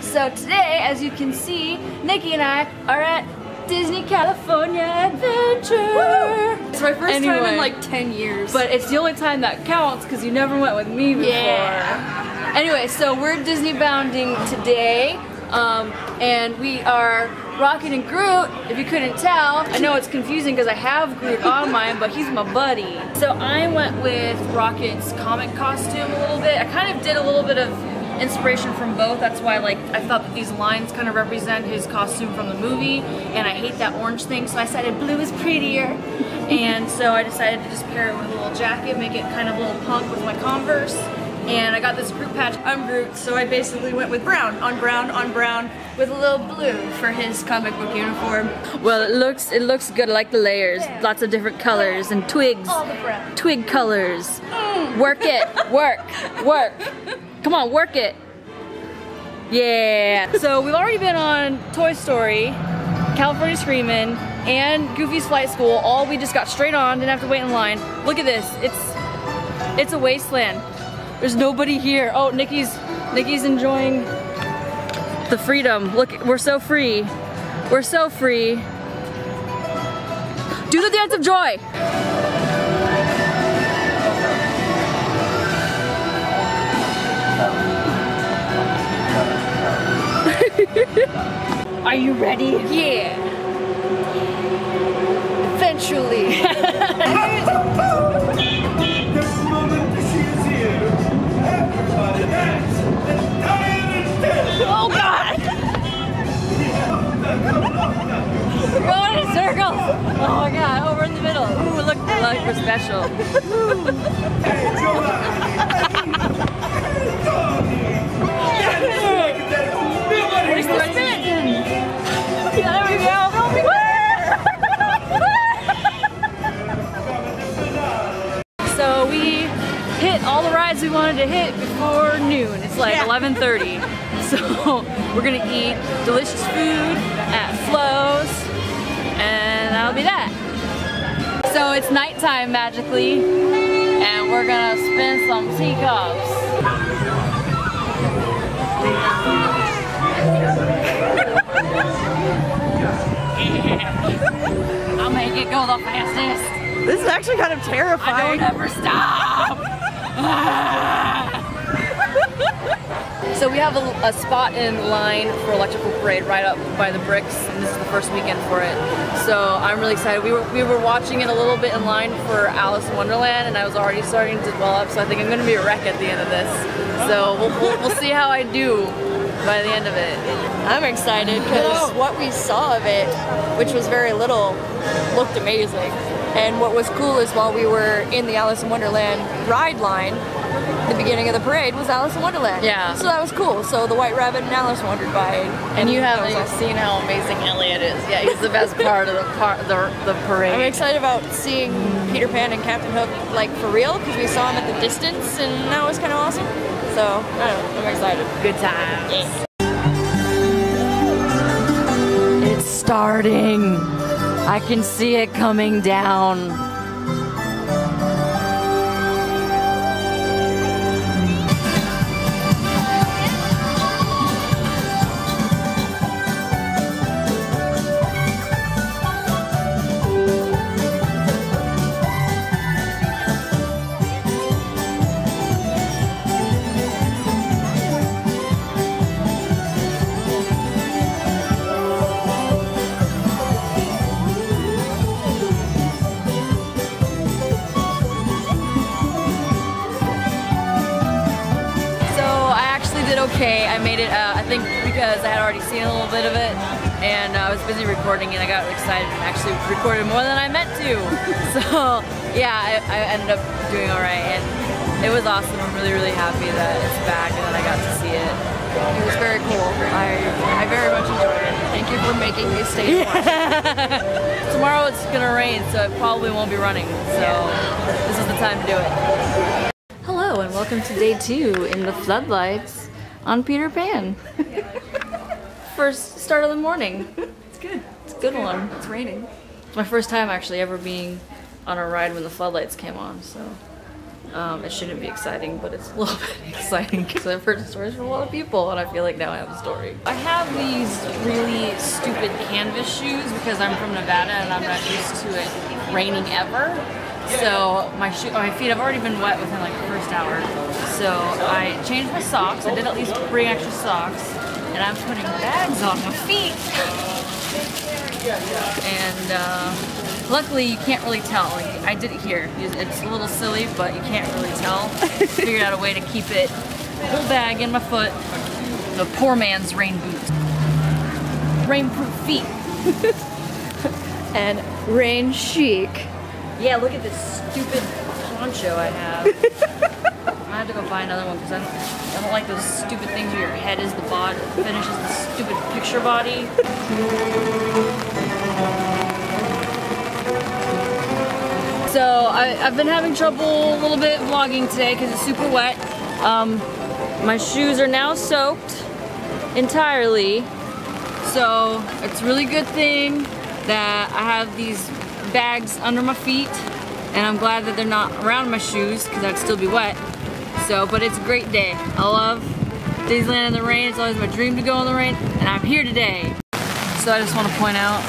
So today, as you can see, Nikki and I are at Disney California Adventure. It's my first time in like 10 years. But it's the only time that counts because you never went with me before. Yeah. Anyway, so we're Disney bounding today, um, and we are Rocket and Groot. If you couldn't tell, I know it's confusing because I have Groot on mine, but he's my buddy. So I went with Rocket's comic costume a little bit. I kind of did a little bit of inspiration from both. That's why like I thought that these lines kind of represent his costume from the movie, and I hate that orange thing, so I decided blue is prettier. And so I decided to just pair it with a little jacket, make it kind of a little punk with my Converse. And I got this Groot patch. I'm Groot, so I basically went with brown on brown on brown with a little blue for his comic book uniform. Well, it looks it looks good. I like the layers. Lots of different colors and twigs. All the brown. Twig colors. Mm. Work it. Work. Work. Come on, work it. Yeah. So we've already been on Toy Story, California Screamin', and Goofy's Flight School. All we just got straight on, didn't have to wait in line. Look at this. It's it's a wasteland. There's nobody here. Oh, Nikki's Nikki's enjoying the freedom. Look, we're so free. We're so free. Do the dance of joy. Are you ready? yeah. Eventually. This moment she is here. Everybody dance. And Diane is dead. Oh God! We're going in circles. Oh my God! We're in the middle. Ooh, look, look, we're special. Hey, Giovanni. Hey, 11:30. So we're gonna eat delicious food at Flo's, and that'll be that. So it's nighttime magically, and we're gonna spin some teacups. I'll make it go the fastest. this is actually kind of terrifying. I don't ever stop. so we have a, a spot in line for electrical parade right up by the bricks, and this is the first weekend for it. So I'm really excited. We were we were watching it a little bit in line for Alice in Wonderland, and I was already starting to develop. So I think I'm going to be a wreck at the end of this. So we'll, we'll, we'll see how I do by the end of it. I'm excited because what we saw of it, which was very little, looked amazing. And what was cool is while we were in the Alice in Wonderland ride line, the beginning of the parade was Alice in Wonderland. Yeah. So that was cool. So the White Rabbit and Alice wandered by. And you haven't awesome. seen how amazing Elliott is. Yeah, he's the best part of the part the, the parade. I'm excited about seeing Peter Pan and Captain Hook like for real because we saw him at the distance and that was kind of awesome. So I don't know, I'm excited. Good times. Yeah. It's starting. I can see it coming down. Okay. I made it, uh, I think because I had already seen a little bit of it and uh, I was busy recording and I got excited and actually recorded more than I meant to. So yeah, I, I ended up doing alright and it was awesome. I'm really, really happy that it's back and that I got to see it. It was very cool. I, I very much enjoyed it. Thank you for making me stay. watch. Tomorrow it's gonna rain, so it probably won't be running. So this is the time to do it. Hello and welcome to day two in the floodlights on Peter Pan. First start of the morning. It's good. It's a good one. It's raining. It's my first time actually ever being on a ride when the floodlights came on, so Um, it shouldn't be exciting, but it's a little bit exciting because I've heard stories from a lot of people, and I feel like now I have a story. I have these really stupid canvas shoes because I'm from Nevada and I'm not used to it raining ever. So my shoe, my feet have already been wet within like the first hour. So I changed my socks. I did at least bring extra socks, and I'm putting bags on my feet. And uh, luckily, you can't really tell. Like I did it here. It's a little silly, but you can't really tell. Figured out a way to keep it whole bag in my foot. The poor man's rain boots. Rainproof feet. And rain chic. Yeah, look at this stupid poncho I have. Have to go buy another one because I don't, I don't like those stupid things where your head is the body, finishes the stupid picture body. So I, I've been having trouble a little bit vlogging today because it's super wet. Um, my shoes are now soaked entirely. So it's a really good thing that I have these bags under my feet and I'm glad that they're not around my shoes because I'd still be wet. So, but it's a great day. I love Disneyland in the rain. It's always my dream to go in the rain and I'm here today. So I just want to point out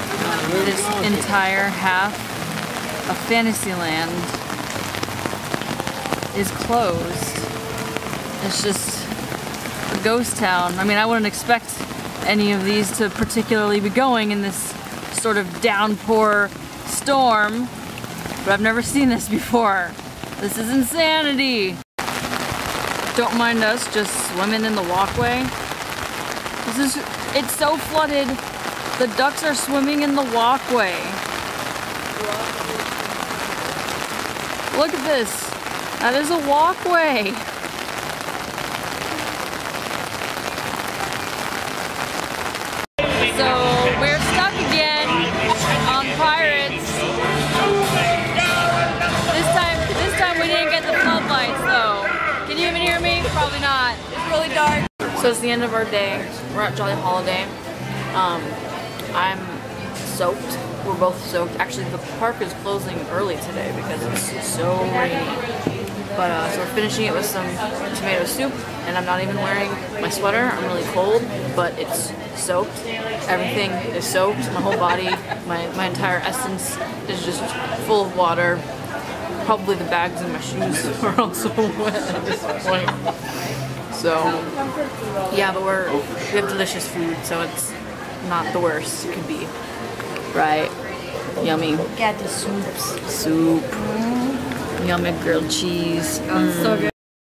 this entire half of Fantasyland is closed. It's just a ghost town. I mean, I wouldn't expect any of these to particularly be going in this sort of downpour storm, but I've never seen this before. This is insanity. Don't mind us just swimming in the walkway. This is, it's so flooded. The ducks are swimming in the walkway. Look at this. That is a walkway. Probably not. It's really dark. So it's the end of our day. We're at Jolly Holiday. Um, I'm soaked. We're both soaked. Actually, the park is closing early today because it's so rainy. But uh, so we're finishing it with some tomato soup, and I'm not even wearing my sweater. I'm really cold, but it's soaked. Everything is soaked. My whole body, my, my entire essence is just full of water. Probably the bags in my shoes are also wet at this point. So yeah, but we're we have delicious food, so it's not the worst it could be. Right? Yummy. Get the soups. Soup. Yummy grilled cheese. Oh, so mm. good.